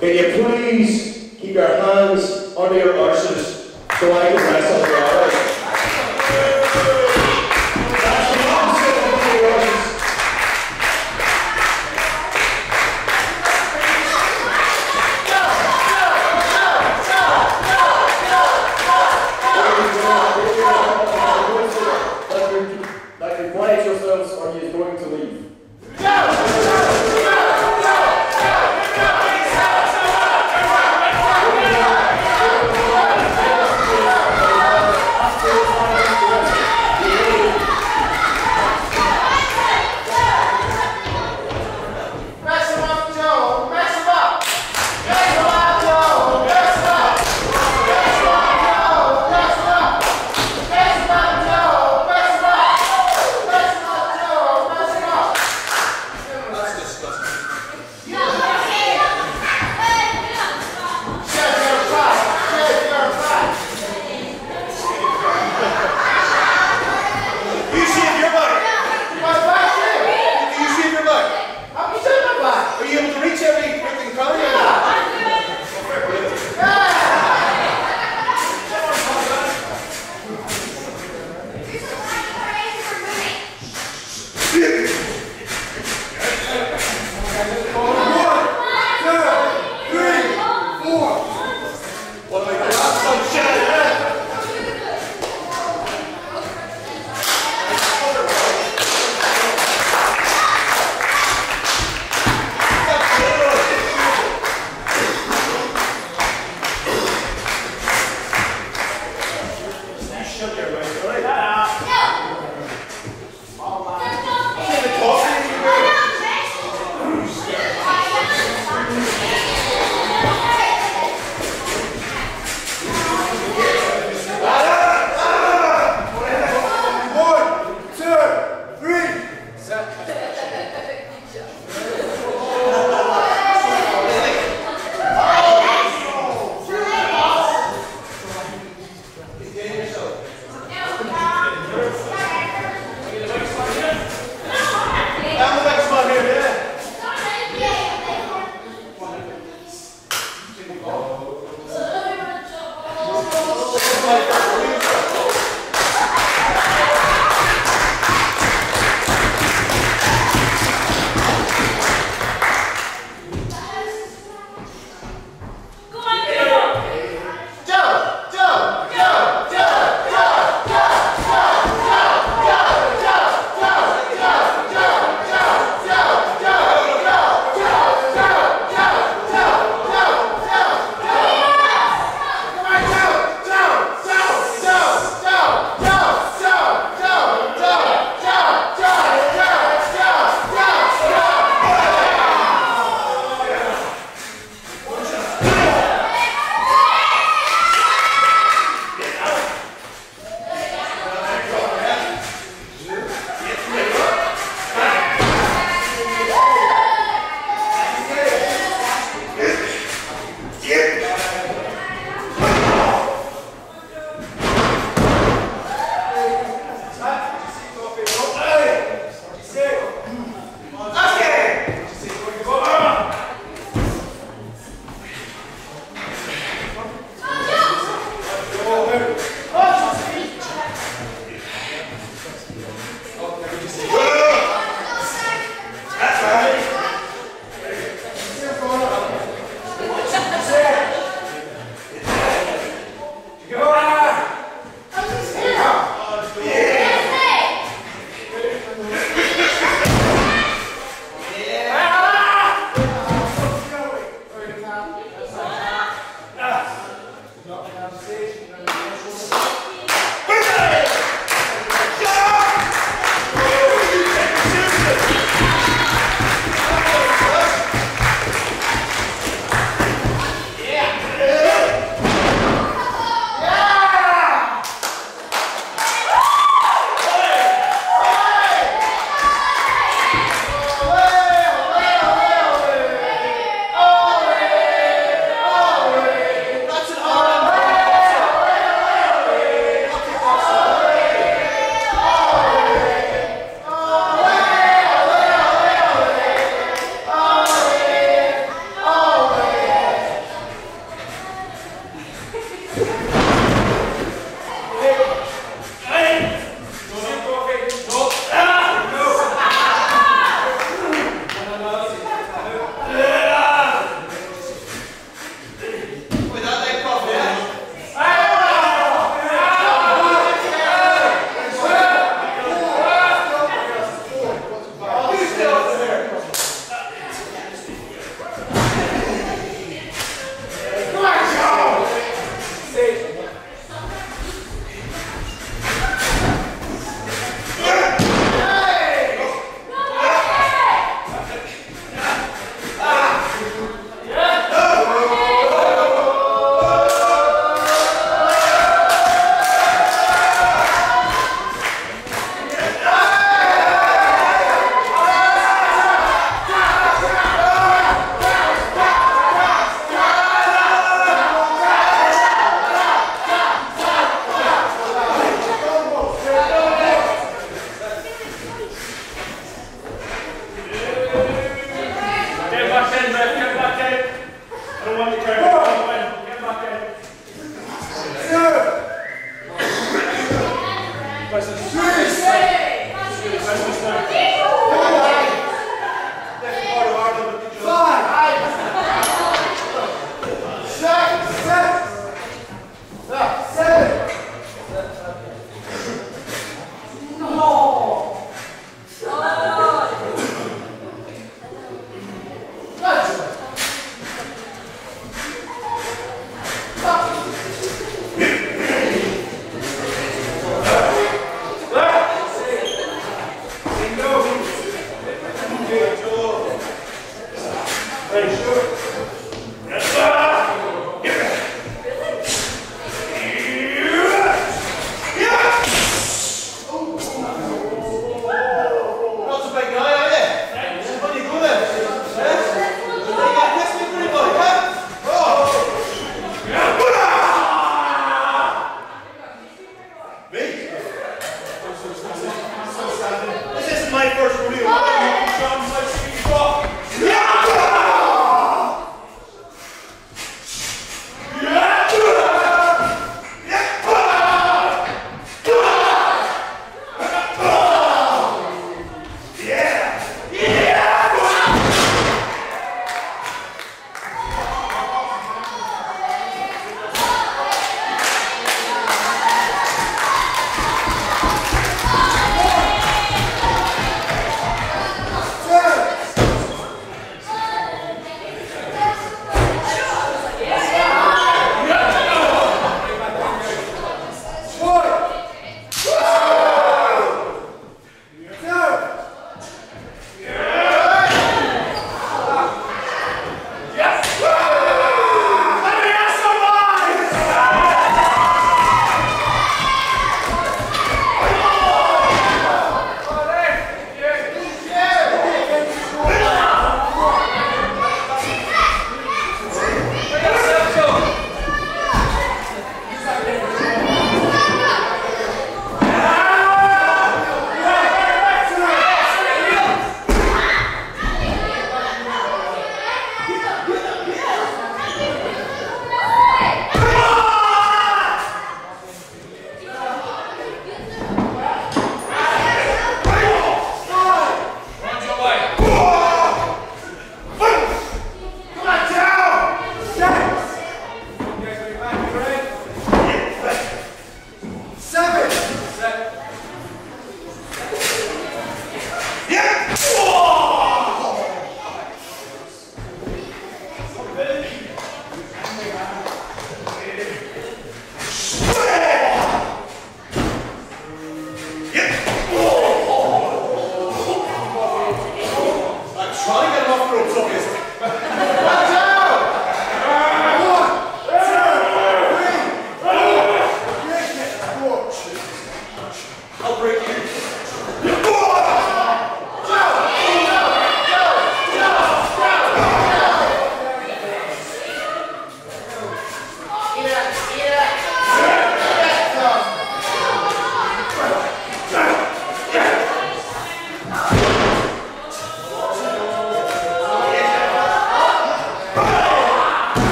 Can you please keep your hands under your arses so I can